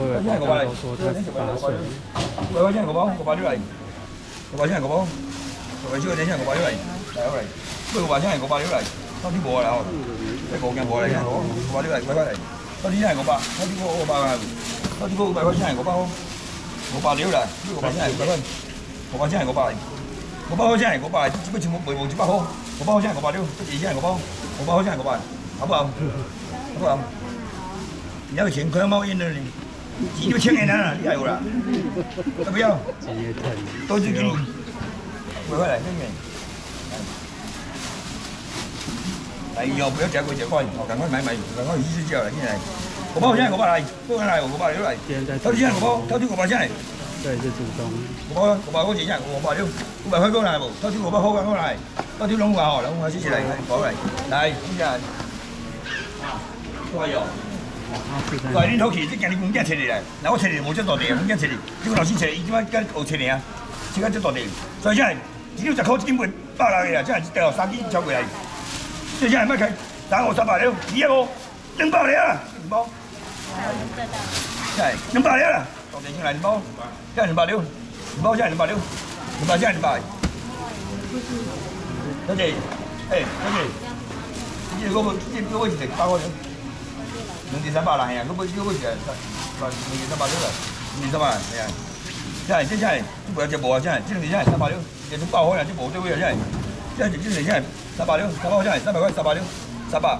波尔刚刚都说他十八岁。五百块钱五包，五百六来。五百钱五包，五百少年钱五百六来，来好来。五百钱五百六来，到底无来吼？你无惊无来听五五百六来，五百块来。到底钱五百，到底五五百来。到底五百块钱五百，五百六来，五百钱五百块，五百钱五百。五百块钱五百，基本全部卖无一百块。五百块钱五百六，这二钱五百，五百块钱五百，好不好？好不好？你要钱可以冒烟的你。几六千元呢？你还有了？要不要？都是给你，买回来这边。哎呦，不要加贵加快，赶快买买，赶快一次叫了，现在。我包现在我包来，不来我包留来。到底现在我包，到底我包现在。对，是主动。我包我包我几钱？我包六五百块过来不？到底我包好过来？到底龙华哦，龙华谢谢来，来，来，谢谢。加油！来，恁好去，你今日物件摕嚟，那我摕嚟无遮大地，物件摕嚟，这个老师摕，伊即摆跟学摕嚟啊，摕个遮大地，所以现在一六十块一斤卖百六个啦，这样一条三斤超过来，所以现在卖开三五三百六，二个五两百了，两包，在两百了，大地进来两包，现在两百了，两包现在两百了，两百现在两百，小姐，哎，小姐，你这个我这个我是八块钱。两千三百来呀，我不我不是，三两千三百六了，两千三百，哎呀，现在这现在这不要这无啊，现在这两千三百六，这都爆火了，这无对位啊，现在，现在这两千三百六，三百块现在三百块三百六，三百，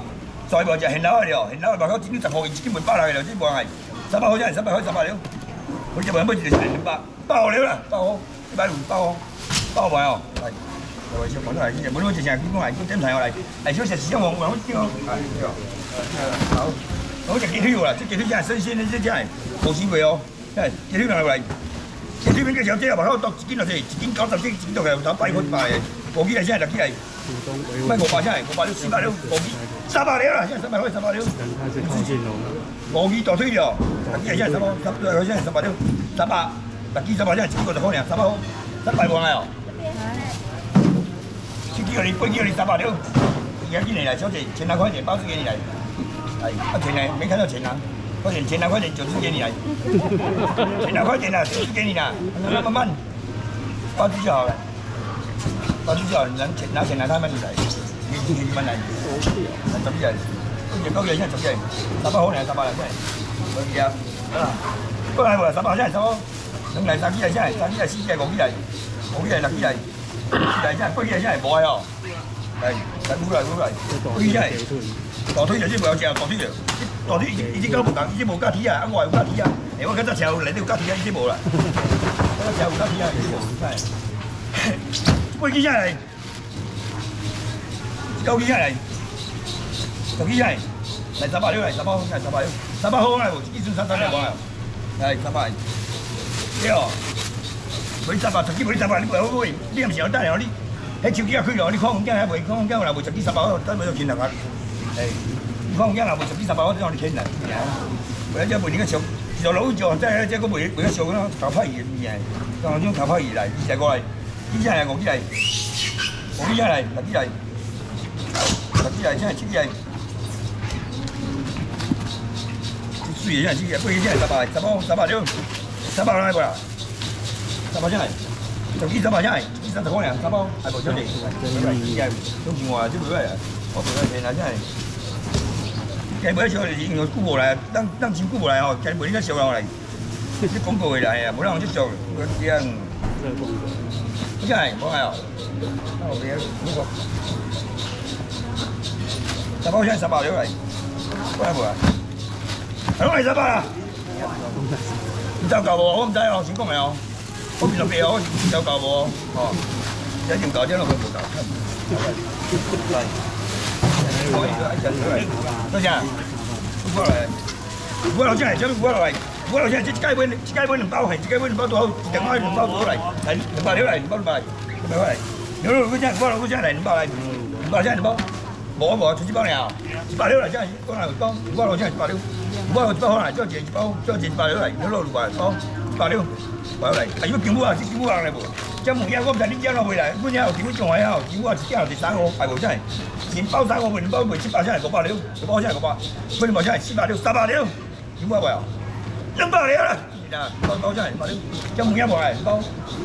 再无就现捞的了，现捞的把口一斤十块，一斤卖百来了，这无哎，三百块现在三百块三百六，我这不买一个两百，爆了了，爆火，一百五爆火，爆完哦，来，来小朋友来，现在不用一下，你过来，你点菜来，来小食时间我我我这个，哎，对哦，好。我食鸡腿肉啦，这鸡腿真系新鲜的，这真系无腥味哦。哎，鸡腿拿过来，鸡腿片介绍这啊，把口剁一斤落去，一斤九十斤，一斤剁起来有三百块百的。五斤来现在六斤来，卖五百现在五百六四百六，五斤三百了啦，现在三百块三百六。五斤大腿了，六斤现在三百，三百块现在三百六，三百六斤三百现在一斤五十块两，三百块，三百块来哦。七斤你八斤你三百六，二斤来，小姐千来块钱包子给你来。哎，啊钱呢？没看到钱啊？快点，钱来快点，九十给你来。钱来快点啦，九十给你啦。慢慢慢，包机就好了。包机就好，拿钱拿钱来，他们来。你你你们来。来十几人，一年高月现在十几人，三百好来，三百来块。可以啊，啊，过来无？三百现在收。两来三几来三几来四几来五几来，五几来六几来，七来现在八几来现在无哦。来，来五来五来，八几来。大腿就是不要食，大腿就，大腿已经搞不同，已经无加体啊，啊我有加体啊，哎我刚才吃来都有加体啊，已经无啦，我吃有加体啊，已经无，八几下来，九几下来，十几下来，来三百六来，三百来三百六，三百好来无？一斤三三两块，来三百，对哦，买三百，十几买三百，你不要，你唔是要等下你，迄手机也开了，你看我今还未，看我今我来卖十几三百，等买到钱两个。哎，你看我今日卖十几十包，我都让你听啦。为了这卖你个小小老就即系即个卖卖个小咯，头拍鱼嘅，当种头拍鱼嚟，二只过嚟，二只嚟五只嚟，五只嚟，六只嚟，六只嚟，真系七只嚟。水嘢真系七只，八只十八，十包十八了，十八来过啦，十八真系，十几十八真系，二十块两，十包系无少啲，二只，都算话，即係咩啊？我做嘅钱啊，真系，计每一场嚟，用估无嚟，当当钱估无嚟吼，计每呢个少落嚟，啲广告嚟係啊，冇人去做，嗰啲啊，真係冇係啊，我哋呢個十包先十包咗嚟，關冇啊，係咪十包啊？唔就夠喎，我唔知。哦，成功未哦？我變咗變哦，就夠喎，哦，一條夠啫，落去冇夠，係。多少？五块来，五块六进来，这五块来，五块六进来，这这尾这这尾两包系，这尾两包多好，两包两包多来，来两包六来，两包两包来，两包来，牛肉五进，五块六五进来，两包来，两包进两包，无无，就一包了，一包六来，这过来包，五块六进一包六，五块六一包好来，再一包，再一包六来，牛肉六块包，一包六，包来，啊，因为金母啊，这金母人来无？这物件我唔知你捡落回来，我有金母种还好，金母啊是捡第三个，系无真系。钱包三个卖，包卖七百千，五百六，五百千，五百，卖你毛千，四百六，三百六，点解卖啊？两百了啦，包包上来，包了，这物件无来，包，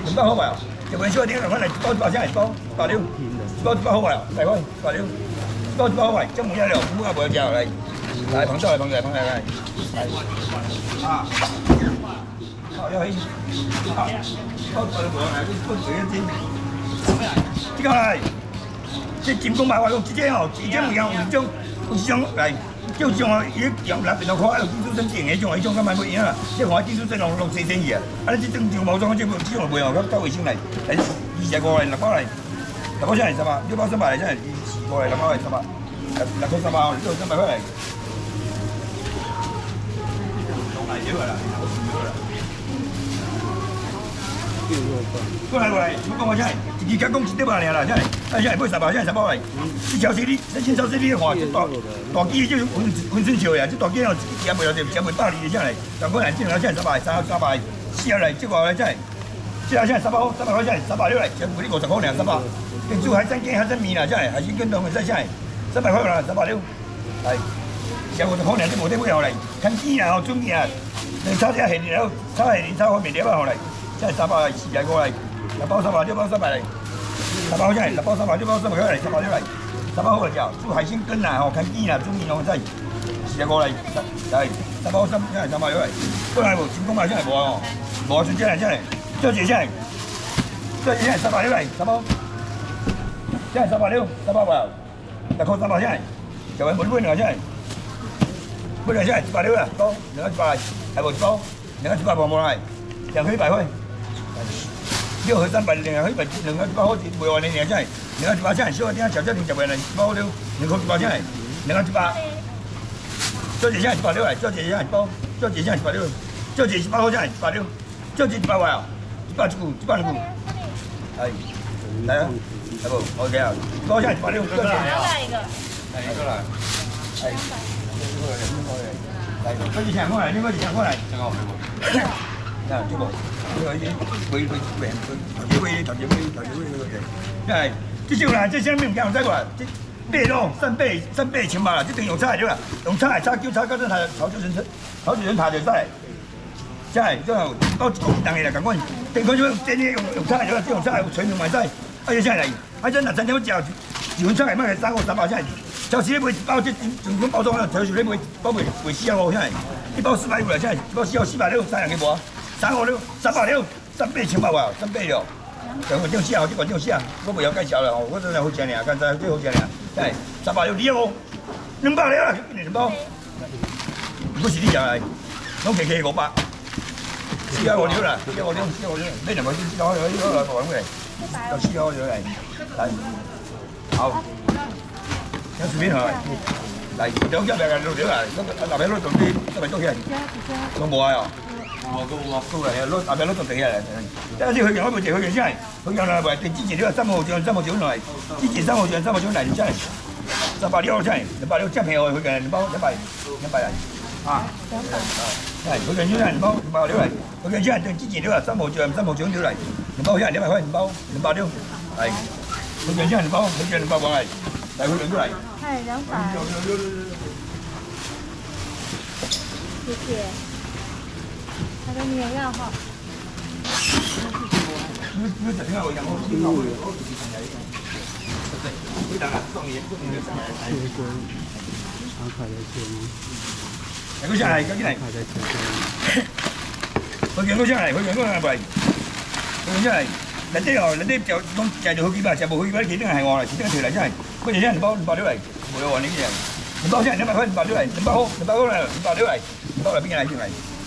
两百好卖哦。一份小点两块来，包一包上来，包，包了，包一包好卖哦，来块，包了，包一包好卖，这物件了，物件无要交来，来捧上来，捧来，捧来，来，啊，好要去，好，包包了无来，你分几个斤？这个来，这金光麻花用这件哦，这件物件有一种，有一种来。就种啊，伊用来变到看，有技术证定迄种，迄种敢蛮不一样啊。即看技术证拢拢生生意啊。啊，你即种就包装，即种即种卖哦，较较卫生来。来，二十五来，六包来，六包先来三百，六包三百来先来二五来，六包来三百，六六包三百哦，六三百块来。来，过来过来，你讲我先，一支加工一点半尔啦，先，啊先买三包，先三包来。一超市你，这新超市你看，这大大机就分分身笑呀，这大机哦，一卖了就一卖百二的先来，两个人进来先三百，三三百，四来这个来先，这来先三百块，三百块先，三百六来，全部你五十块两三百，跟猪还真鸡还真米啦，先，还是跟东西再先，三百块啦，三百六，来，全部就可能就无得买好来，看鸡啦，哦，准备啊，炒只蟹然后炒蟹炒方面了好来。现在三百四百过来，六包三百，六包三百来，三包现在六包三百，六包三百块来，三百六来，三包好叫，做海鲜羹啦，吼，看鸡啦，中意拢在四百过来，来，三包三现在三百六来，过来无？成功嘛现在无哦，无就这样这样，就这样，就这样三百六来，三包，现在三百六，三百五，六块三百现在，就问问两现在，问两现在一百六啦，包两个一百，还无一包，两个一百无无来，两盒一百块。六盒三百，两一百，两个一包好，卖完你两只，两个一包只，小点小只点就卖两包了，两个一包只，两个一包，小姐只一百六来，小姐只一包，小姐只一百六，小姐一包好只一百六，小姐一百块啊，一百一股，一百两股，哎，来啊，来不？OK 啊，一包只一百六，来一个，来一个来，哎，来，小姐抢过来，你快抢过来，抢过来，啊这个已会会会头前尾头前尾头前尾那个嘅，因为这种啦，这啥物物件我再过来，这贝肉扇贝扇贝千嘛啦，这等用菜对啦，用菜炒椒炒到这台炒九人吃，炒九人炒就晒，即系即系到同等嘅啦，咁講，定佢用即係用用菜咗，即用菜全用埋晒，啊要先嚟，啊真嗱真有嚼，用菜乜嘅三個三包先，就是你買包即整整包裝啦，就係你買包賣賣四啊個先，一包四百五嚟先，一包四包四百六，三兩幾包。三五六，三百六，三百千八哇，三百六。等我叫下，这个叫下，我不要介绍了哦，我真系好正呢，刚才最好吃呢，哎，三百六你哦，两百了，两包，不是你讲来，我给给五百，四百五六啦，四百五六，四百五六，你两个四百五六，你攞來講嘅，就四百五六嚟，嚟，好，有隨便係，嚟，兩隻嚟嘅六條嚟，咁特別攞重啲，特別多嘅，都冇啊。哦，個鑊高嚟，攞大餅攞到地啊！等下先，佢用嗰部車，佢用先係，佢用嚟為之前呢個三號醬、三號醬嚟，之前三號醬、三號醬嚟真係十八兩真係，十八兩真平喎，佢嘅兩包一百一百人啊，係佢嘅先係兩包兩百兩嚟，佢嘅先係之前呢個三號醬、三號醬料嚟，兩包先係兩百塊兩包，兩百兩係，佢嘅先係兩包，佢嘅兩包講係，嚟佢兩出嚟，係兩百，謝謝。那个面料哈。你你这边我养我听到我我自己参加一个，对不对？回答状元不停的上来，哎，对，安排的钱，来个下来，赶紧来，安排的钱，会员个下来，会员个下来，会员下来，内底哦，内底就讲食着好几百，食无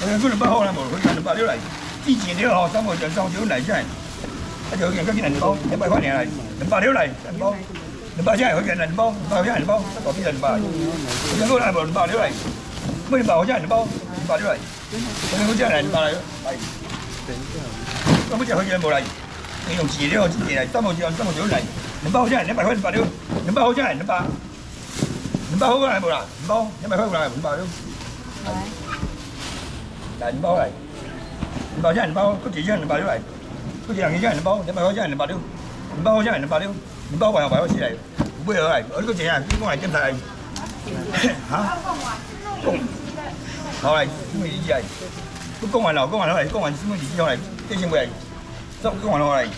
两百块两包呢？无，两百两了来。一斤了哦，三毛钱三毛钱来一。啊，就两块几两包，两百块钱来，两百了来，两包，两百一箱，两块两包，两百一箱两包，两包两包，两包了来，两包了来，两包一箱两包，两包了来，两包一箱两包来。等一下，两包一箱两包来。两包一两包，两两包两了来，两包两两包来，两包两包两包来，两包两包两百块，两包两包两百了钱，两包两包两包来，两包两包两百块来，两包两包两来，两包两包两来，两包两包两，两包两包两，两包两包两，两包两包两，两包两包两，两来两包来，两包钱两包，搁几钱两百六来，搁几两钱两包，两百块钱两百六，两包好钱两百六，两包外外号起来，有买来，我搁几样，我来检查来，哈？好来，什么意思来？我讲完了，讲完了来，讲完什么意思来？这先来，再讲完了来。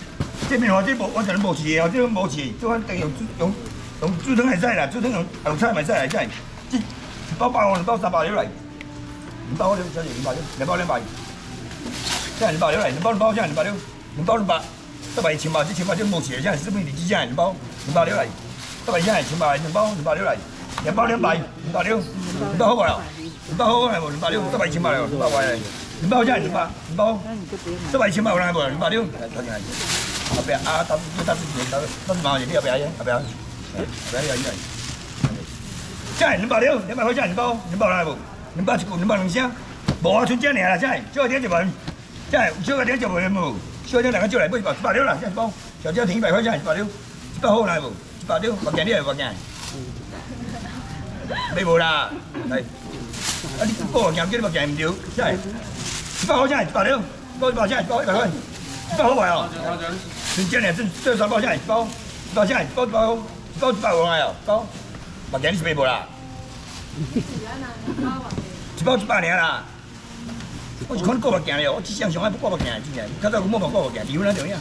这边话这无完全无饲的哦，这无饲，这款等用用用煮汤会使啦，煮汤用用菜咪使来，真系。这一包百两包三百了来，两百六，小姐，两百六，两百两百。这样两百六来，两百两百这样两百六，两百两百再买一千八，一千八就莫写这样，是不是你记账？两百两百六来，再买一千二，两百两百六来，两百两百两百六，两百六，两百好不？两百好不？两百六再买一千八来包？两百外来不？两百包钱包千八，两百，再买一千八来不？两百六。好，这样。后边 RWWW，后边买块钱，你要不要？后边，不要要要。这样两百六，两百块钱，两百，两百来不？两百一股，两百两箱，无啊，剩这尔啦，这少点一万，这少个点就无无，少点两个就来买一百，一百六啦，这一包，小只停一百块钱，一百六，一包好来无？一百六，物件你系物件，买无啦，来，啊你报物件叫你物件唔对，这一百好钱，一百六，包一包钱，一包一百块，一包好卖哦。真正嘞，真这三包钱一包，一包钱一包一包，一包一百块哦，包，目镜你是买无啦？一包一百两啦。我是看你过不惊了，我只想上海不过不惊，真正。较早我莫莫过不惊，离哪重要？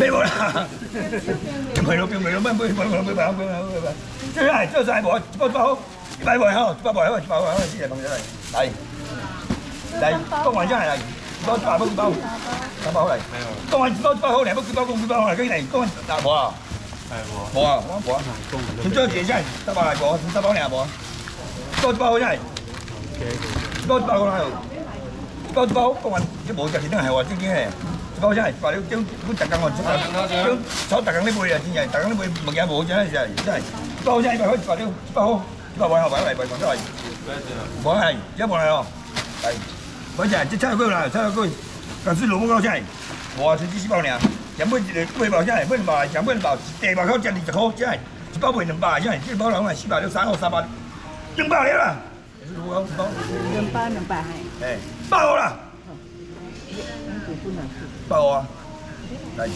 没无啦，没咯，没咯，没没没没没没没没没。这来，这来，我一包一，一包包好，一包包好，一包包好，几只东西来？来，来，讲完怎来来？一包包，一包，一包来。讲完包包好来，不几包，不几包好来，几来？讲完大包啊？哎，无，啊，无啊，你做几只？大包来无？大包两包？多一包好来。一包一百块了，一包一包，共万，这无食是等下外出去嘞。一包啥？白料椒，不达干万，椒炒达干呢杯啊，是人，达干呢杯物件无好吃呢，是人，是一，不好吃一百块白料，不，一百块下百来，百块出嚟，无好，一无好哦。哎，不食，这菜贵啦，菜贵，但是萝卜够菜，无啊，只只四包尔，咸不一，贵包啥？贵不？咸不贵，地包够，只二十块，只一包卖两百，啥？一包两万四百六三块三包，两包了。如果要帮，能帮能帮。哎，报了。报啊！来，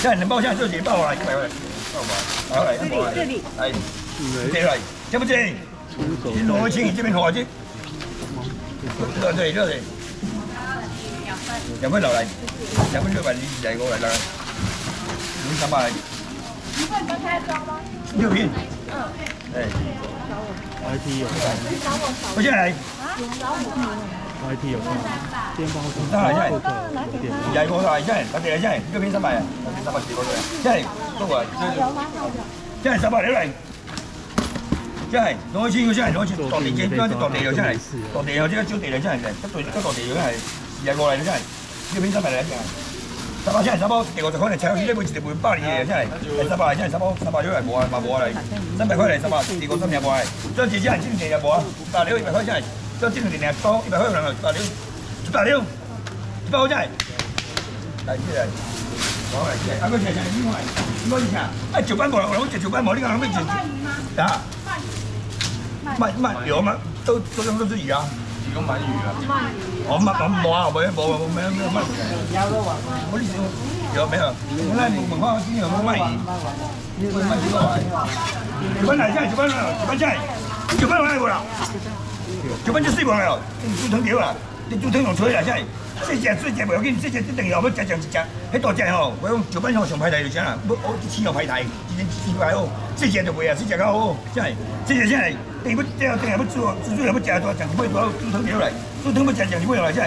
现在能报下就给报来，一百。来来，报来。这里这里。来，这里，这不这？罗庆这边拖去。这里这里。两份。两份老来，两份六百，你再给来来。你干？一份刚才装吗？六片。嗯。哎。I T 有。我先嚟。I T 有。電包裝。得係真係。廿個係真係，我哋係真係，六片三百啊，六片三百四個啫，真係都話。真係十八嚟。嚟。真係攞錢要真係攞錢，當地嘅，當當地又真係，當地又即刻招地嚟。真係嘅，一對一個地又真係。廿個嚟。真係，呢邊三百零一件，三百几人打包，第二个十块嘞，财务那边是没办理嘞，真系，三百人真系打包，三百多来无啊，没无来，三百块嘞，三百，第二个十块，块，这几千人进钱有无啊？大刘一百块进来，这进的点呢？一百块进来，大刘，大刘，一百块进来，大些来，好来，这个钱钱怎么来？怎么钱？哎，九百无来，我九九百，你讲还没钱？打，卖卖两吗，都都用做自鱼啊。如果買魚啊，我乜我冇啊，冇啊，冇咩咩咩，有咯喎，嗰啲有咩啊？拉你問開先，有乜乜魚？九分奶聲，九分，九分聲，九分冇係喎，九分就四隻喎，做藤條啊，做藤條脆啊，真係，四隻四隻唔係好緊，四隻一定要要食上一隻，一多隻哦，我用九分香上派台就聲啦，冇哦啲刺又派大，之前四隻好，四隻就會啊，四隻夠好，真係，四隻真係。定要定定不要，煮煮也不食，做食不做，煮汤了来，煮汤要食，吃你买来吃。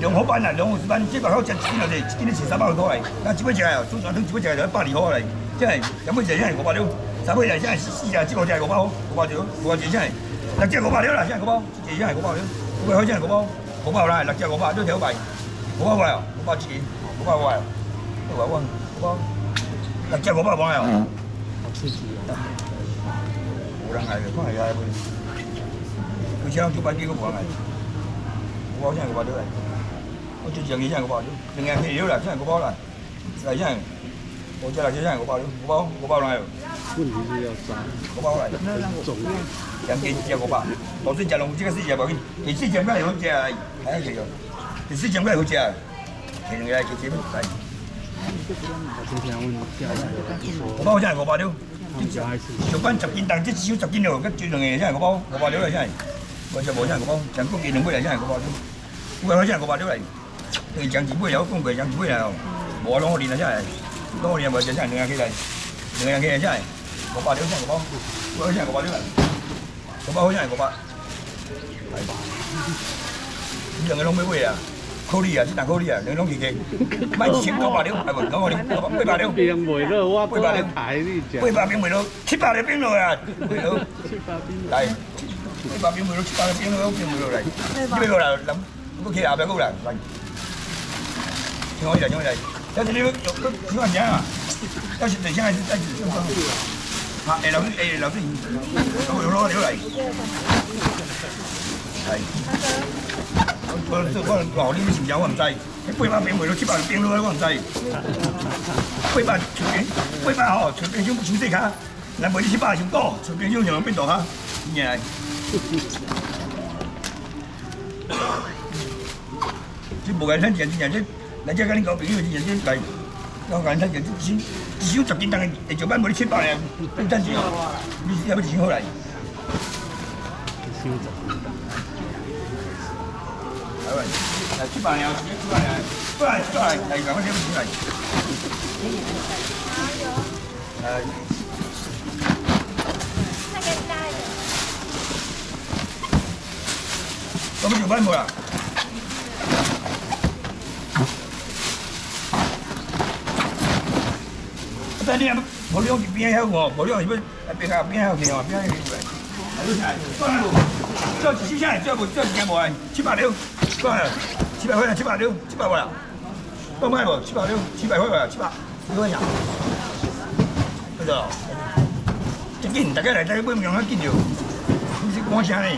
两好板啦，两五十班，这个好吃钱了的，今天是三百多来，那几块钱啊，煮汤汤几块钱就百二块来，真系，有咩钱真系五百了，三百来真系四啊，几个钱五百，五百了，五百钱真系，六只五百了啦，真系五百，几钱系五百了，五百好真系五百，五百啦，六只五百都条牌，五百块啊，五百钱，五百块，五百块，五百，六只五百块啊。嗯。我。不行。就把这个，我好像包掉了，我就讲一下，应该了，包了，再。包，包，包有？问题是要三，我包来。我包，保了，我这个事接包给你，你事接不了，我接，还要接哟，你事接不了，我接，别人家去接不来。我包我接，我丢。在五包六。下一次上班十斤重，即少十斤了，佮最两个现在五包，五包了来现在，我就无现在五包，全国几两买来现在五包了，五包现在五包了来，因为将几买了，讲过将几买来哦，无拢好练来现在，拢好练无就现在两个起来，两个起来现在，五包了现在五包，五包现在五包了来，五包现在五包，你两个拢买买啊？扣你啊，这哪扣你啊？两个拢起起，卖一千九百了，哎不，九百了，八百了。边袂落，我不来抬你讲。八百冰袂落，七百个冰落啊！袂落，七八冰来，七百冰袂落，七百个冰落，冰袂落来，你要过来，人我去后壁过来，来，请我来，请我来，要是你要要几万钱啊？要是等下还是再是啊，哎，老师，哎，老师，我有攞了来，来。我这我老你们是讲我唔知，你八百冰袂落，七百冰落我唔知。八百随便，八百吼随便想想这卡，咱卖你七百上多，随便想想变大哈，你来。这无人趁钱，真正这，咱这跟你交朋友，真正这来，我人趁钱，只至少十斤重的，会上班卖你七百个，你真是哦，你要不钱好？来七百两，七八两，过来，过来，来，赶快先进来。呃，我们上班无啦？但你啊，无聊去边遐哦，无聊是要边下边遐去哦，边遐去过来。来，过来，过来，这几下，这无这几件无来，七百六。过来，七百块了，七百六，七百块了，够卖不？七百六，七百块了，七百，你看下，那个，一斤大家来这买唔用啊紧着，你是讲啥呢？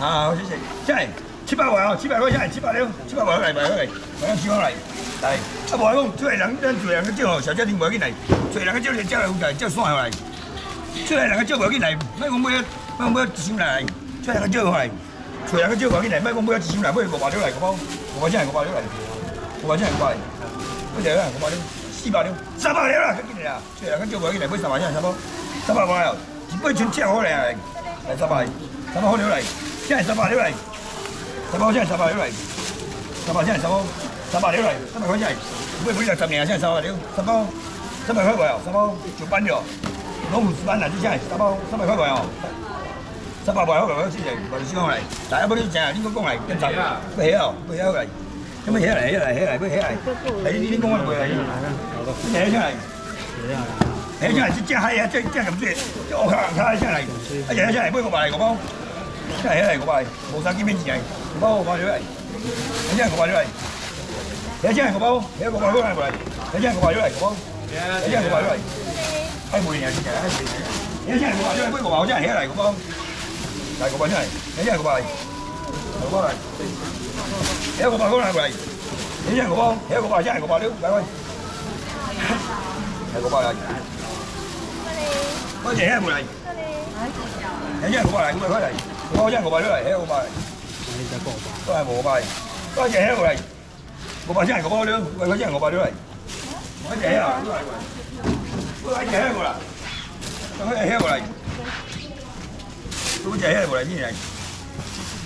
啊，谢谢，下来七百块哦，七百块下来，七百六，七百块来，百块来，百块七块来，来，啊无讲，出来人咱做人个少哦，小家庭无要紧来，做人个少就叫来，叫算下来，出来人个少无要紧来，莫讲买，莫讲买一箱来，出来人个少来。找人个少讲起来，莫讲买一支箱来，买五百六来个包，五百钱五百六来，五百钱五百，不对啦，五百六，四百六，三百六啦，赶紧啦！找人个少讲起来，买三百钱差不多，三百块哦，一百千正好来，来三百，三百好六来，现在三百六来，三百现在三百六来，三百现在三百，三百六来，三百块钱，买回来十年现在三百六，三百，三百块块哦，三百九班了，拢五十班啦，这现在三百，三百块块哦。三百块好个，我先来，我就先讲来。大家要你讲，你讲讲来，跟查。不晓哦，不晓来。什么晓来？晓来？晓来？不晓来？哎，你你讲我来不来？你晓来？晓来？是正海啊，正正咁多，这我看看下来，啊，下来下来，买五百来个包。下来下来五百，无三几面钱来，五包五包了来。下来五百了来。下来五包，下来五包过来过来。下来五百了来，五包。下来五百了来。哎，没人，下来下来。下来五百了来，买五包，下来下来五包。来五百出来，你一五百，五百来，一五百过来。过来，你一五百，一五百，一五百六，来。喂，一五百来，多謝一五嚟，你一五百嚟，五百塊嚟，我一五百出嚟，一五百，都係五百，多謝一五嚟，五百先係五百兩，喂，佢先係五百出嚟，多謝啊，多謝一五啦，多謝一五嚟。都只遐无来钱来，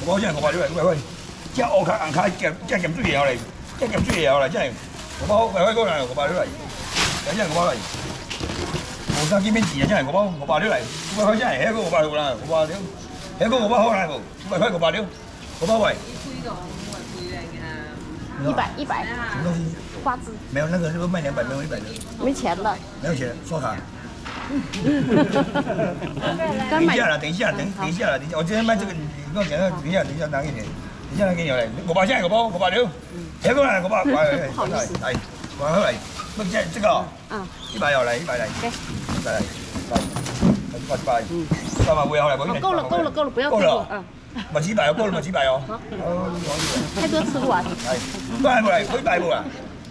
我讲真五五百块，只乌卡红卡咸，只咸水了来，只咸水了来，真系五百五百块过来，五百六来，真系五百来，无三几面钱啊，真系五百五百六来，五百块真系遐个五百六啦，五百六，遐个五百好来无？五百块五百六，五百块。一百一百。什么东西？花枝。没有那个是不是卖两百，没有一百的。没钱了。没有钱，刷卡。等一下啦，等一下，等等一下啦，等一下，我今天卖这个，你跟我讲，等一下，等一下拿给你，等一下拿给你来，我把现在我包，我把过来，来来来，来，往后来，不这这个，嗯，一百要来，一百来，来来来？够了，够了，够了，不要够了，嗯，嘛几百哦，够了嘛几百哦。哦，太多吃不完。係，拜無嚟，可以拜無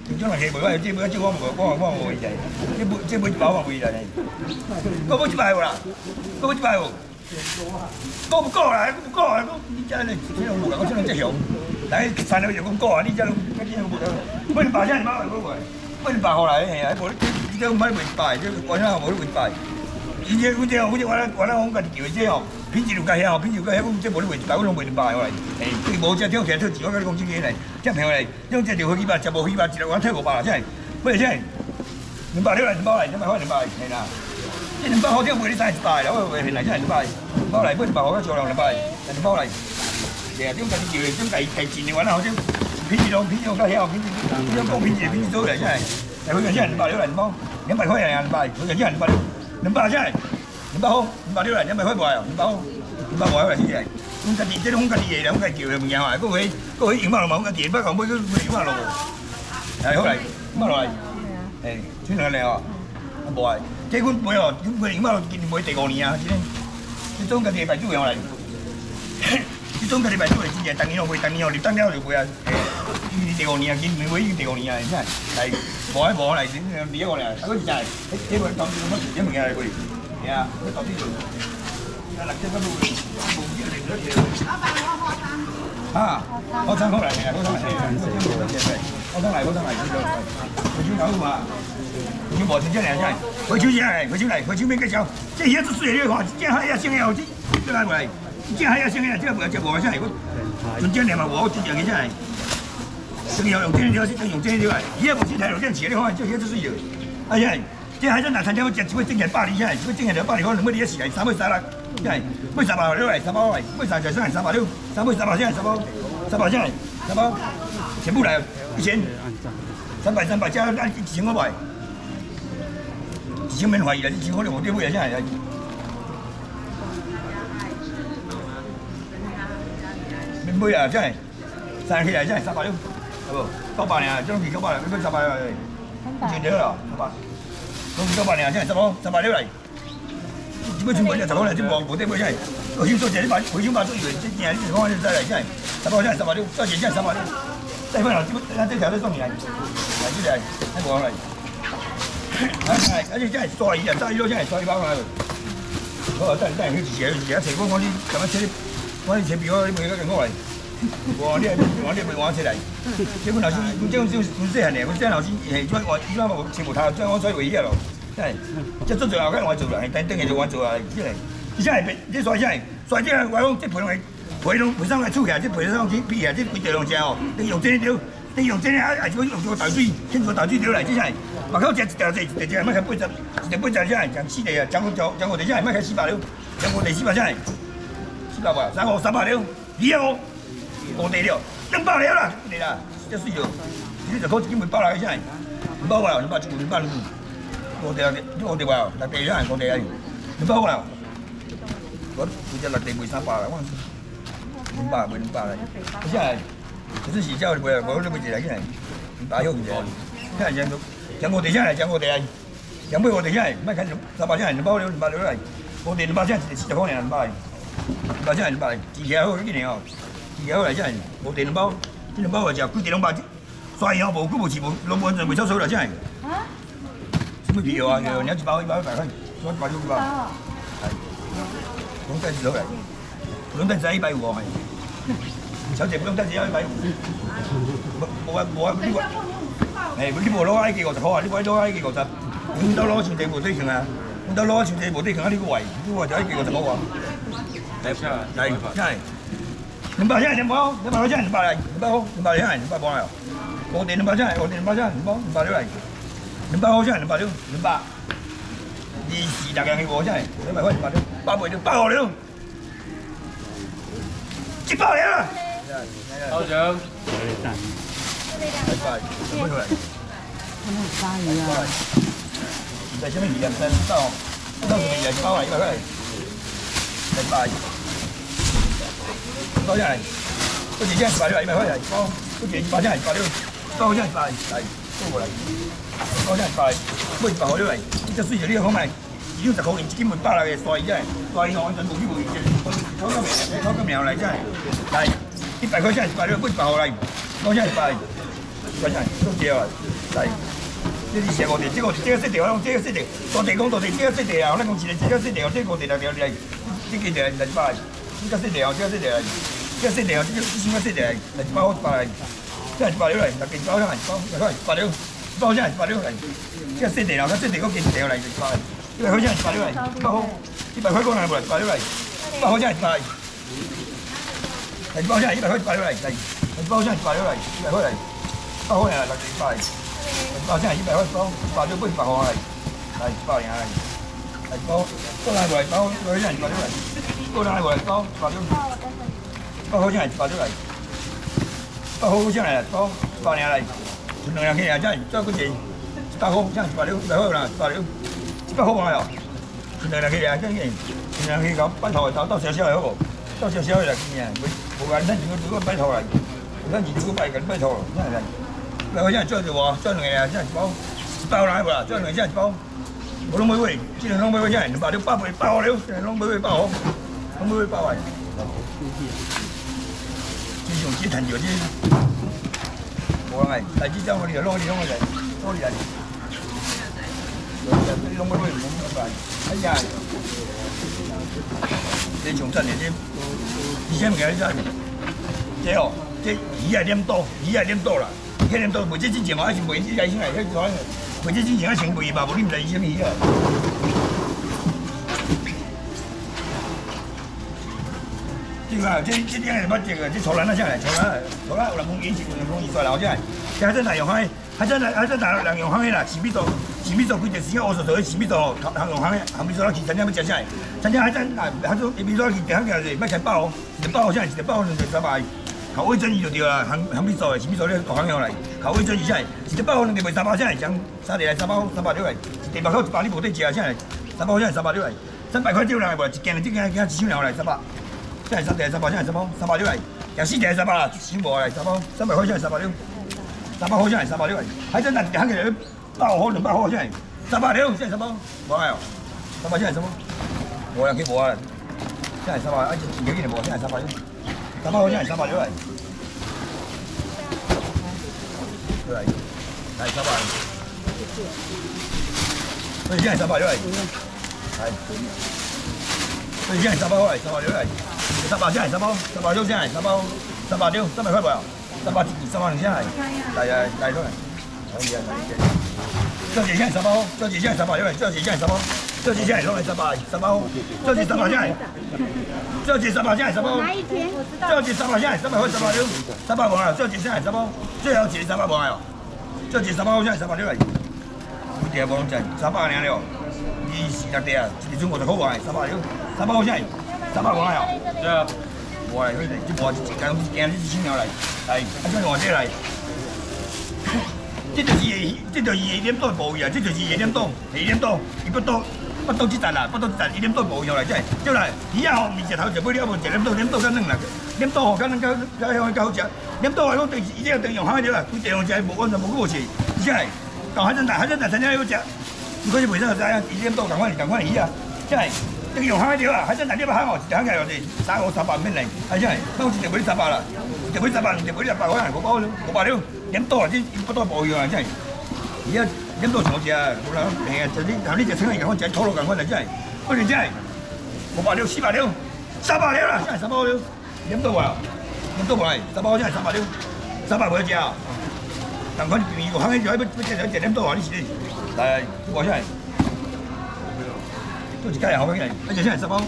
啦。唔將人氣無，我即係即我無，我我無意就係，即每即每包我無意就係。我冇一拜無啦，我冇一拜無。講唔講啦？唔講啊！你真係你種無啦，我種隻熊。但係飯後又講講啊！你真係嗰啲冇得。乜你拜真係包嚟嗰個？乜你拜後來係以前我這好似我咧我咧講家己叫嘅啫哦，品質就介遐哦，品質介遐，我即無咧會拜，我攏袂拜我來。誒，佢無只挑起來挑錢，我甲你講真嘅嚟，即平來，用只條飛機吧，食無飛機吧，一日我退五百啦，真係。喂，真係，兩百六來，兩百來，兩百塊兩百，係啦。即兩百好啲，每你三十百啦，我話係嚟真係兩百，兩百嚟，每兩百我做兩兩百，兩百嚟。誒，點解你叫？點解係錢嘅話咧？好似品質用品質用介遐，品質品質講品質品質做嚟真係。誒，佢講真係兩百六來，兩百兩百塊嚟兩百，佢講真係兩百六。兩百真係，兩百好，兩百六嚟，兩百開賣啊，兩百好，兩百賣嚟先係。咁家己即係講家己嘢啦，講家己叫嘅物件啊，嗰位嗰位五百六嘛，講家己，不過每個每五百六，係好嚟，五百六嚟，誒，穿兩靚啊，無係，結婚每哦，每五百六見每第五年啊，先，即種家己賣主樣嚟，你总家己賣主嚟真係，當年我會，當年我你當了就會啊，第五年啊，見每每第五年啊，真係係。無喺無嚟，點樣變我嚟？啊，嗰時就係，呢個當啲乜嘢物件嚟會？係啊，嗰當啲做，而家嚟即係都會，冇嘢嚟咗嘢。啊，我真好嚟嘅，我真係，我真係，我真係，知道。佢先講話，你冇聽見嚟真係，佢超先嚟，佢超嚟，佢超咩嘅時候，即係一隻水嚟嘅，即係係一聲又知，即係嚟，即係一聲又即係冇隻冇真係，準真嚟嘛，我真係真係。仲有用真條，仲用真條嚟，而家目前睇到真錢，你看，就一隻水要，哎呀，即係喺真難睇，我只只會掙人百年，真係，只會掙人兩百年，可能每年一時係三倍三啦，真係，每三百六嚟，三百嚟，每三就三係三百六，三倍三百先係三百，三百先係三百，全部嚟一千，三百三百加按一千五百，一千免懷疑啦，一千可能冇啲乜嘢真係。免杯啊，真系，三起嚟真係三百六。係不？九百年，張期九百年，你分十百嚟，全條啦，十百。張期九百年，真係十包，十百條嚟。點解全部就十包嚟？啲黃布啲咩真係？佢先做這啲百，佢先百做完，即係呢啲方真係真係十包真係十百條，多錢真係十百條。低翻頭，啲啲條都當然係，係呢啲係喺黃嚟。係，而且真係再人揸咗真係再包佢。我真真係佢自己自己成功嗰啲咁樣車，嗰啲車邊嗰啲每個人過嚟。我呢我呢未玩出嚟，基本頭先咁將將咁些人嚟，咁將頭先係將我將我全部睇將我所以為依啊咯，真係即係做最後跟我做啦，等等嘅做我做啊，即係真係俾啲所以真係所以即係話講即係培養培養培生嘅粗嘅，即係培生啲皮啊，即係培養隻哦，你用真條，你用真啊，係如果用個大錐，牽個大錐條嚟，真係話口隻就隻隻隻乜嘅杯就隻杯就真係講黐地啊，講我講講我哋真係乜嘅四百了，講我哋四百真係四百喎，三個三百了，二啊我哋了，两百了啦，你啦，一歲咗，你就講自己唔包啦，真係唔包啦，你包住你包住，我哋啊，我哋話落地啦，我哋啊，你包啦，我佢就落地賣三百啦，我兩百賣兩百啦，真係，有時叫你賣，我都冇錢啦，真係，唔打喐唔住，真係講到講我哋真係講我哋啊，講俾我哋真係，乜緊三百真係兩包了，兩百了嚟，我哋兩百真係四十方年兩百，兩百真係兩百，而且好幾年哦。有嚟真係冇電包，電包就佢電兩百，所以我冇，佢冇錢冇，老闆就未收數啦，真係。嚇？咩皮啊？又一包一包一百蚊，所以買咗幾包。係。講真數嚟，兩斤仔一百五係。手值兩斤仔一百五。冇冇啊冇啊呢個。誒，呢部攞 I 幾個就好啊？呢位攞 I 幾個就，咁都攞錢地部都行啊，咁都攞錢地部都行啊！你個位，呢個就 I 幾個就好啊。係係真係。兩百真係兩百，兩百真係兩百嚟，兩百好，兩百真係兩百磅嚟。我哋兩百真係，我哋兩百真係兩百，兩百料嚟。兩百好真係兩百料，兩百。二時大嘅我真係兩百塊兩百料，八倍料八毫料，接包嚟啦！校長，拜拜，乜嘢嚟？他們鯊魚啊，唔係什麼魚人生，得哦，得係人包嚟，拜拜，拜拜。包真係，嗰時真係八料，一百塊嚟包，嗰時八真係八料，包真係八嚟，都過嚟，包真係八，乜八號料嚟？呢隻水就呢個好咪，呢隻好，自己咪包嚟嘅，所以真係，所以我真冇機會嘅，炒个面，炒个面来，这样来一百块钱一百六，不一百块来，多少一百？一百钱都接啊，来。这是小五地，这个这个色地我用这个色地，大地讲大地，这个色地啊，我讲一个这个色地哦，这个地来条来，这个来来一百，这个地哦，这个色地来，这个色地哦，这个这什么色地来？来一百好一百来，这一百六来，来给一包上来，一包来块一百六，一包上来一百六来，这个色地哦，这色地我给一条来一百，一百块钱一百六来，一百好，一百块过来不来？一百六来，一百块钱一百，来一包上来一百块一百六来，来一包上一百六来，一百块来，一百块来来一。包现在一百块包，包一百块来，来包两来，过来过来包，过来现在一百六来，过来包，包六，包好现在一百六来，包好现在包，包两来，两两起啊，这这个钱，一百好现在一百六，一百好啦，一百六，一百好完了，两两起啊，这样，两两起搞摆头到到小小的好不？到小小来今年，无无干咱如果摆头来，咱如果摆个摆头，这样来。我现在做着我做两个啊，现在一包，一包来不啦？做两个现在一包，我拢买买，这两拢买买现在两百六百八百好了，现在拢买买百好，拢买买百块。这种只谈着这，无人来，但这种我哋攞嚟攞嚟，攞嚟嚟。你拢买买唔好买，哎呀，你从这里这，以前唔记得这，这哦，这鱼也点多，鱼也点多啦。迄年都卖这之前，我还是卖这海鲜来，迄种卖这之前还成卖吧，无你唔知伊什么鱼啊？这个这这点系乜这个？这潮南啊，真系潮南，潮南有人讲以前有人讲以前来，真系。现在南洋海，还在还在南南洋海啦，前面做前面做几条时间，我做做前面做南洋海，后面做去真正要食啥？真正还在南还做前面做去点下嘅，卖钱包，一包现在一包两三百。口味真意就对啦，含含米做的，是米做咧大方向来。口味真意啥？一只包两个卖三百块，像三碟来三包三百六来，一百块一百你无得食啊？啥？三包现在三百六来，三百块就来无？一件一件件几千两来三百，现在三碟三百，现在三包三百六来，廿四碟三百啦，少无来三包三百块现在三百六，三百块现在三百六来，还真难行起百号两百号现在三百六，现在三包无啊？三百现在三包，无人去无啊？现在三百，而且几个月无，现在三百六。三百块钱，三百六来，来，来三百，对，现在三百六来，来，对，现在三百块，三百六来，三百现在三百，三百六现在三百，三百六，三百块不要，三百三百两现在，来来来出来，可以啊，可以。这几件三百，这几件三百六，这几件三百，这几件六来三百，三百，这几三百现在。这几三百现在三百，这几三百现在三百块三百六，三百块啊！这几现在三百，最后几三百块哦。这几三百现在三百六来，一碟无拢赚，三百两了。二四六碟啊，一樽五十块块，三百六，三百块现在三百块哦。对啊，我来，这这我今今今日是新鸟来，来，啊这换这来。这就是这就是一点多无呀，这就是一点多，一点多，一不多。不到几站啦，不到几站，一点都无用啦，真系。即来，以后面食头就尾了，无食点多点多咁嫩啦。点多哦，咁能够咁样够好食。点多话讲对，一定要对用好啲啦。对地方食无安全无好食，真系。到海珍大，海珍大真正好食。如果是袂使就知啊，一点多咁快，咁快鱼啊，真系。这个用好啲啊，海珍大呢把海哦，一行起我哋三五三百蚊嚟，系真系。当时就买三百啦，就买三百，就买一百块，五包五百了。点多啊，啲不多无用啊，真系。而家。饮到上只啊，冇啦，平啊，就啲后呢只青嚟咁，只拖落咁，真系，不然真系五百六、四百六、三百六啦，真系三百六，饮到啊，饮到埋，三百真系三百六，三百冇一只啊，但佢如果肯起就喺不不只兩只飲到啊，啲錢，係我真係，都是加入好嘅，一隻真係十包，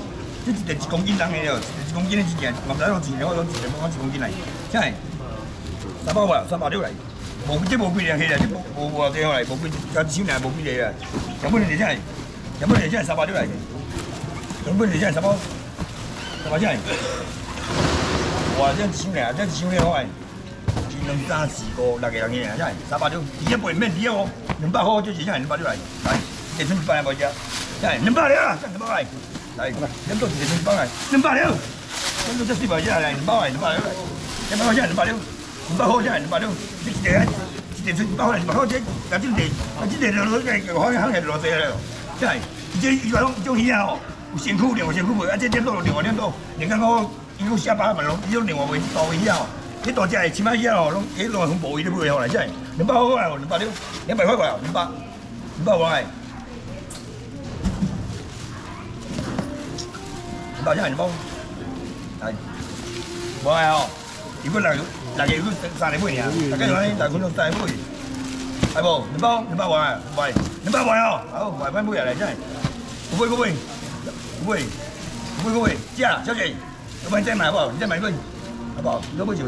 一隻一公斤等嘅咯，一公斤嘅之前，唔使攞錢，我攞錢，我攞一公斤嚟，真係三百喎，三百六嚟。冇即冇變嘅氣啊！即冇冇冇地方嚟，冇變有少年係冇變嘢啊！日本人真係，日本人真係十八啲嚟，日本人真係十八，十八真係。哇！真少年啊，真少年我係，只能三四個六個人嘅真係十八啲，第一倍咩？第一個兩百塊就是真係兩百啲嚟，嚟一寸八冇只，真係兩百了，真兩百嚟，嚟兩到一寸八嚟，兩百了，兩到這四百只嚟兩百嚟，兩百了，兩百塊真係兩百了。五百块钱，五百六，一地，一地出五百块，五百块钱，但这地，但这地就攞嘅，可以肯定落地啦。真系，即係如果講種魚啊，有辛苦有辛苦袂，啊这点多另外点多，人家我伊个下巴嘛拢，伊种另外位大位遐哦，迄大只的起码遐哦，拢迄拢从无伊咧买好来，真系两百块块哦，两百六，两百块块哦，两百，两百块。两百真系两百，来，无系哦，如果来来个三年买尔，大家讲来款都三年买。系无？两包两百块，喂，两百块哦，好，买翻买下来真系，不会不会，不会，不会不会，姐小姐，要不然再买好不好？你再买一份，好不好？你买就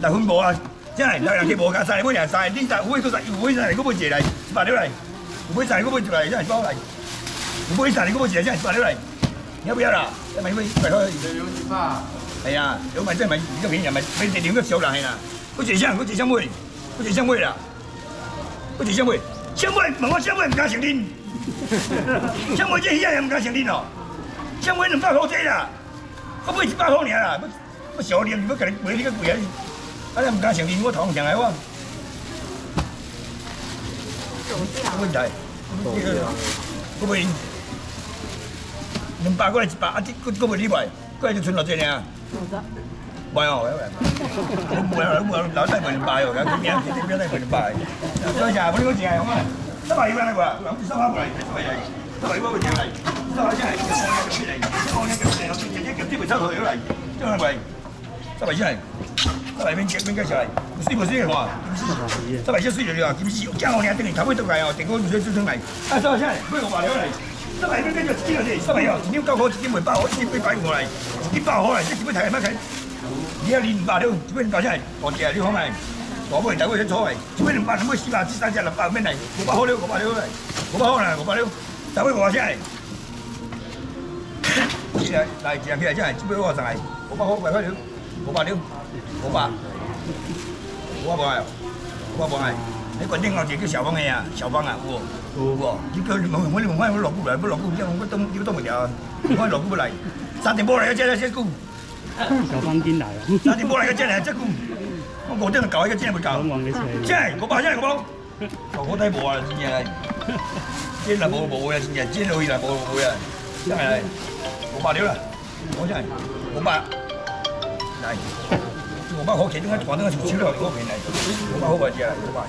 来分无啊，真系来人家无加三年买尔，三年你三有买个三有买三年，我买一个来，一百六来，有买三年我买一个来，真系包来，有买三年我买一个真系一百六来，你要不要啦？再买一份一百块。有几把？系啊，有买再买比较便宜，买买点两个小人系啦，我一箱我一箱买，我一箱买啦。我一箱买，箱买问我箱买唔敢承认，箱买这鱼也唔敢承认哦，箱买两百块这啦，我买一百块尔啦，我我小年我甲你买你个贵啊，啊你唔敢承认我头上来我，我问题，我买两百过来一百，啊这我我买你买，过来就剩落这尔。买哦，我买啊，我老細門拜哦，咁點樣？點樣都門拜。所以就我呢個字係咁啊，三百幾蚊啦啩，咁三百過嚟，三百嚟，三百幾蚊會嚟，三百真係我一嚿出嚟，我一嚿出嚟，我一一嚿啲會抽佢嚟，真係貴，三百真係，三百邊隻邊計上嚟，輸冇輸嘅話，三百一輸就你話點輸？驚我哋定年頭尾都係哦，定嗰唔使出出嚟，啊三百真係，不如我話你嚟。三百邊跟住知道先，三百哦，今九號點會包好，點會擺過嚟，點包好嚟，即點會睇乜睇？而家年五百了，做咩兩百真係？我哋啊，你講係，我冇人大個冇所謂，做咩兩百？做咩四百？四三隻兩百咩嚟？五百好了，五百了，五百好啦，五百了，大個我真係。嚟嚟，正起來真係，做咩我上嚟？五百好，五百了，五百了，五百，五百冇啊？五百冇係。你嗰啲我自己小方嘅啊，小方啊，有有喎。你叫你問我，你問我，我落股嚟，不落股，即係我東，要東唔掉，我落股嚟，三點波嚟嘅啫，一股。小方進來啦，三點波嚟嘅真係一股，我嗰啲搞一個真係會搞，往嘅車，真係我把真係我包，我睇冇啊，真係，真係冇冇啊，真係真係會啦，冇冇啊，真係冇白料啦，我真係冇白，嚟，我把好企點解廣東嘅潮潮流嗰邊嚟，我把好位置啊，冇白。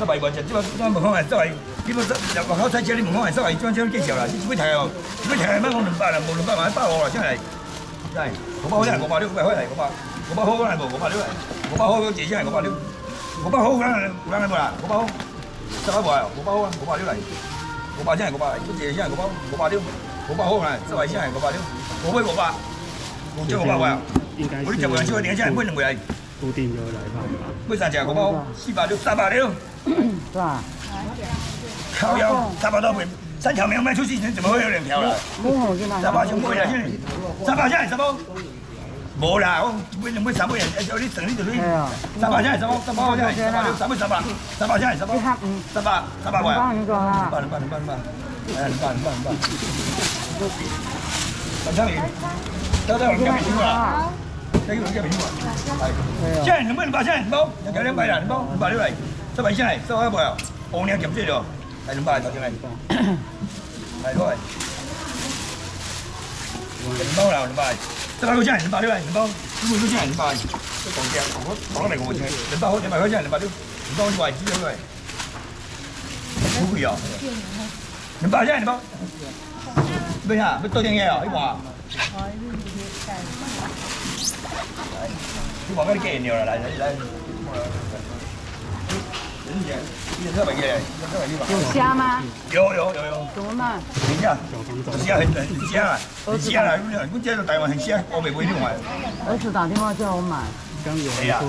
十圍位置，即係我問講係十圍，基本上入學考睇車，你問講係十圍張張幾時候啦？你做咩睇啊？做咩睇係乜？我兩百啦，冇兩百萬一包我啦，真係。真係，我包真係我百六，我百開嚟，我百，我百好嗰係冇，我百六嚟，我百好嗰字真係我百六，我百好嗰係嗰係冇啦，我百好，十一圍，我百好啊，我百六嚟，我百真係我百，嗰字真係我百，我百六，我百好嚟，十圍真係我百六，我杯我百，我將我百圍啊，應該我啲就圍少點真係杯兩圍嚟，固定咗嚟吧？杯三隻我百好，四百六，三百六，是吧？靠腰，三百多杯。三条没有卖出去，怎么会有兩條啦？冇好嘅嘛。三百先買啦，先。三百先係三百。冇啦，我每每三百人，有啲剩呢度啲。三百先係三百，三百先係三百六，三百三百，三百先係三百。三百，三百位。幫你講啦。兩百，三百，三百，三百。係啊，兩百，三百，三百。陳生嚟，得得，兩百幾多啦？呢個兩百幾多？係。先係兩百，兩百先係兩百，有兩百啦，兩百，兩百六嚟，三百先係三百一百啊，我兩夾住咗。係兩百頭先嚟，係嗰位，兩包啦兩百，一百個真係兩百六，兩包，兩包真係兩百，都講正，我講嚟我先，兩包好，兩百個真係兩百六，兩包好位你話？你話嗰啲幾年啦？嚟嚟嚟。有虾吗？有有有有。怎么嘛？很虾，很虾很很虾啊，很虾啦！我这个台湾很虾，我未会用啊。儿子打电话叫我买。刚有人說要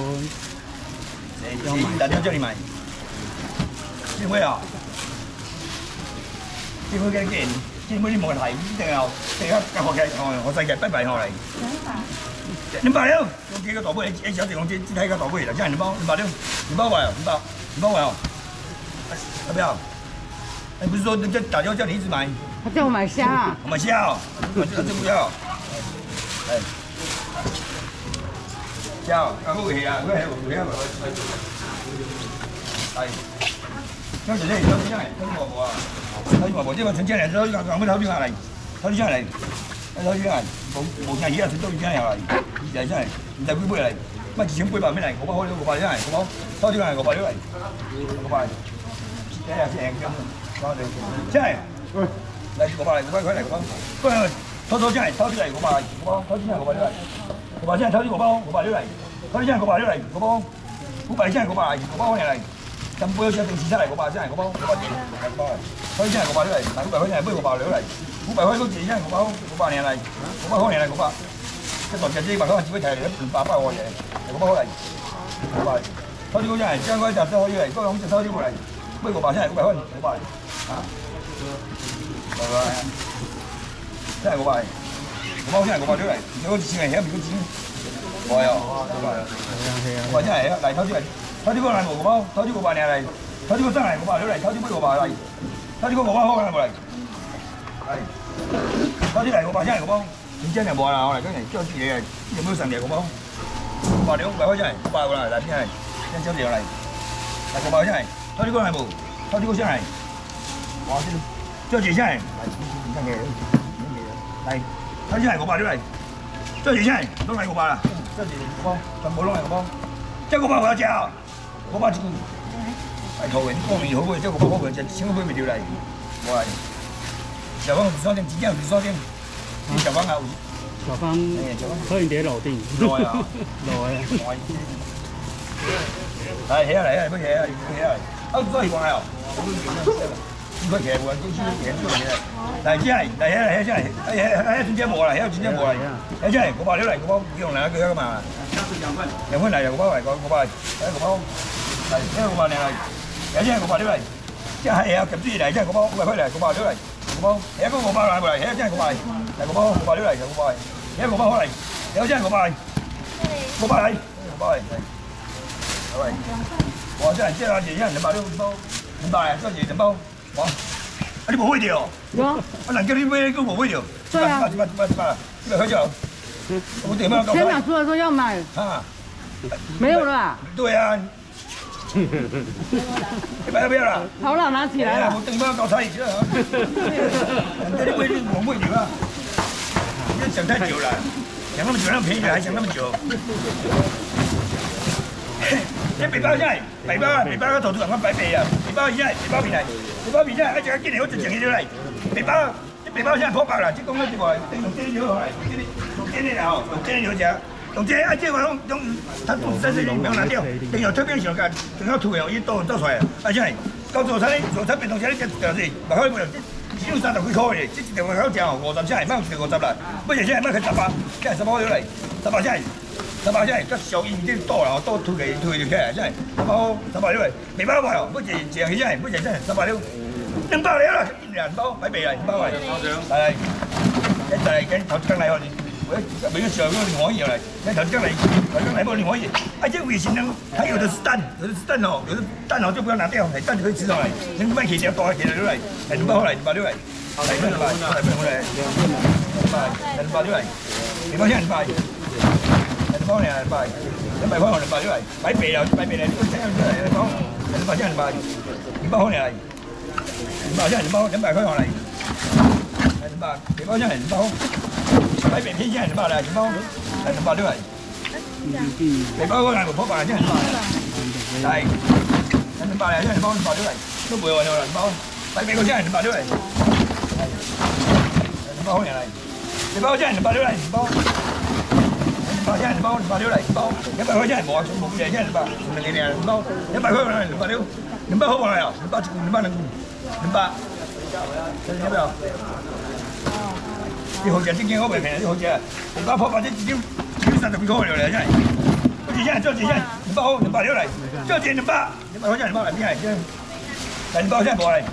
买，打电话叫你買。點會啊？你冇睇？定係定係教學嘅？哦，我細嘅不敗學嚟。兩百六，我幾個大杯，一小時我只只睇個大杯啦，真係兩包，兩百六，兩包位啊，兩包。你帮我哦，要不要？哎不是说人家打电话叫你一直买？他叫我买虾啊。我买虾哦，我这这不要。哎，虾哦，啊，我会啊，我系我会啊，係。張小姐，張小姐，張伯伯啊，張伯伯，即係陳姐嚟咗，講乜頭邊下来？掏几箱来？掏几箱来？无无像伊啊，存到几箱来？二十箱来，二十几杯来，卖一千八百咩来？五百块了，五百箱来，五百，掏几箱来？五百了来，五百。这样这样这样，好的，这样。来五百来，五百块来，五百。快，掏掏箱来，掏几来？五百，五百，掏几箱？五百了来。五百箱掏几五百？五百了来。掏几箱？五百了来，五百。五百箱五百，五百块来。咁杯好似定時出嚟嗰把真係嗰包嗰把錢，嗰包，所以真係嗰把出嚟，但嗰把真係杯嗰把料嚟，嗰把開嗰字真係嗰包嗰把年嚟，嗰把開年嚟嗰把，即係落嘅啲把開只會提嚟一百包嘅嘢，嗰把開嚟，嗰把，偷啲嗰真係將嗰集都可以嚟，嗰種就偷啲過嚟，杯嗰把真係嗰把開嗰把，啊，係咪？真係嗰把，嗰包真係嗰把料嚟，你嗰錢係喺邊個錢？我有，嗰把，嗰把真係嚟偷啲嚟。偷啲個嚟冇包，偷啲個八年嚟，偷啲個真係冇包料嚟，偷啲杯個八嚟，偷啲個冇？包開嚟冇？嚟，係，偷啲嚟個八真係個包，你真係冇啦，我嚟跟住將啲嘢有冇神嘢個包，八兩百開真係，八個嚟，嚟邊係，真將嘢嚟，嚟個八真係，偷啲個係冇，偷啲個真係，哇先，將住真係，嚟真嘅，嚟，偷啲係個八料嚟，將住真係，都係個八啦，將住個包，全部攞嚟個包，即係個包我有隻啊！我把这个哎，头嘅，你讲以后嘅，这个包包嘅，就千万不要来，我来。小芳二三點，幾點？二三點。小芳啊，小芳可以點樓定？來啊，來啊！嚟起啊嚟啊，乜嘢啊？起啊！啊，都係講啊。唔該，其實我公司嘢都係。嚟真係，嚟啊嚟啊真係，哎呀哎呀，轉隻冇啦，喺度轉隻冇啦，哎真係，我包料嚟，我包用兩句啊嘛。兩分嚟，兩包嚟，我包嚟，哎我包。嚟，一個八年嚟，有啲係個八料嚟，即係係啊，夾啲嚟，即係個包，五百塊嚟，個八料嚟，包，有一個個包嚟過嚟，有一真係個八嚟，係個包，個八料嚟，就個八嚟，有一個包開嚟，有真係個八嚟，個八嚟，個八嚟，係，喂，我真係即係話而家人八料包，五百啊，多謝兩包，哇，啊你冇會掉？有，我能叫你買都冇會掉，對啊，幾百幾百幾百，幾百塊就，我點樣？天哪，說說要買，啊，沒有了，對啊。你買咗邊啦？好啦，拿起来了。我等翻搞菜去啊！人家啲味我唔會調啊！你想太久了，想那么久，那么便宜还想那么久。你背包真係，背包啊，背包个头都咁擺背啊！背包真係，背包片嚟，背包片真係一隻一件好正正嘅嚟。背包，啲背包真係破百啦！即講咗啲話，用啲料嚟，用啲用啲料啊，用啲料隻。同這啊，即係話用用，它不是是用兩拿掉，等有特別時間，等有土有一倒倒出來，啊真係，到做餐做餐變同時咧，就就是，唔可以，只有三十幾塊嘅，即係條口條五十先係，乜條五十啦，乜嘢先係乜佢十八，即係十八咗嚟，十八先係，十八先係，個小已經多啦，多推嘅推起來，真係，十八十八咗嚟，未包埋哦，乜嘢正起真係，乜嘢真係十八了，兩包了啦，兩包擺備啦，兩包嚟，係，一就係緊頭更厲害。每个小朋友你可以来，那头将来，头将来不你可以。而且微信呢，它有的是蛋，有的是蛋哦，有的蛋哦就不要拿掉，哎，蛋可以吃上来。能卖起条多起来六来，来两百好来，两百六来，来两百，来两百来，两百，两百六来，两百现两百，两百两百，块两百六来，摆白了，摆白了，你这样子来，两百，两百现两百，两百好来，两百现两百，两百块好来，两百，两百现两百。買平片先係八啦，錢包係十八都係。你包嗰兩個破八先係八，係係八嚟，先係包八都係，都唔會話有人包。買幾個先係八都係，係包好人嚟。你包先係八都係，包。八先係包八都嚟，包。一百塊先係冇啊，冇嘢先係八，唔係你哋包。一百塊係八都，你包好唔係啊？你包你包兩，你包，要唔要？啲好隻啲件好平平啲好隻，你包破或者自己自己三十幾塊嚟真係，好似真係，做字真係，你包好你包料嚟，做字你包，你包好真係包嚟邊係真，但你包真係冇嚟，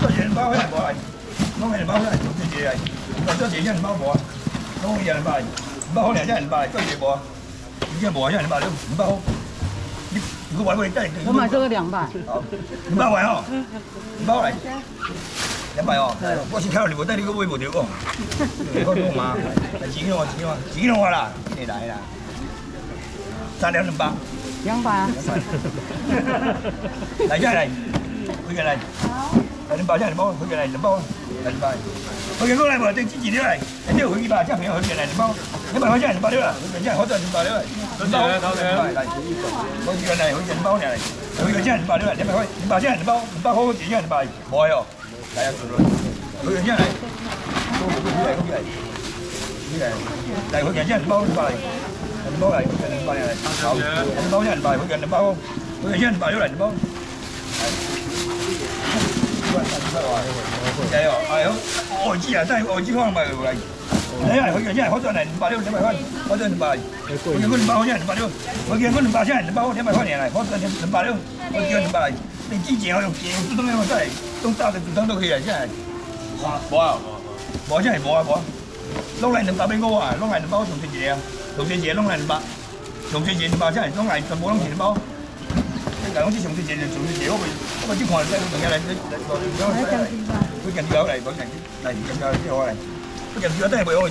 做字你包真係冇嚟，攞嘅你包真係做字嚟，做做字真係包冇啊，攞嘅人包嚟，包好嚟真係包嚟，做字冇啊，已經冇啊真係包料，唔包好，你如果話會真係，我买这个两百，你包完哦，你包嚟。兩百哦，我先睇下你冇得呢個微無條喎，你講講嘛，係錢咯，錢咯，錢咯啦，你来啦，三两两百，两百，嚟一嚟，每個嚟。来。两包酱两百，回去来两百，来两包。回去过来无？等几几条来？你有回去吧？酱朋友回去来两包，两百块钱两百了啦，回去酱好赚两包了。两包，来来，回去来回去两包来，回去酱两包了，两百块，两包酱两包，两包好几酱两包，无哟，来啊，回去酱来，回去来回去来，回去来，来回去酱两包两包来，两包来，回去两包来，好，两包酱两包，回去两包，回去酱两包了，两包。係啊，係好外資啊，真係外資方咪嚟。你係佢嘅，好多人兩百六兩百塊，好多人兩百，我見佢兩百塊，兩百六，我見佢兩百塊，兩百塊兩百塊嚟嚟，好多人兩百六，我見佢兩百。你之前我用電自動樣真係都打到自動都可以啊，真係。冇啊，冇真係冇啊冇啊，攞嚟兩百俾我啊，攞嚟兩百同雪姐啊，同雪姐攞嚟兩百，同雪姐兩百真係攞嚟就冇攞錢兩包。嗱，我之上次借就上次借嗰個，嗰個支礦嚟，仲有嚟嚟嚟嚟嚟嚟，佢近住有嚟，佢近住嚟，近住有之後嚟，佢近住有都係為我。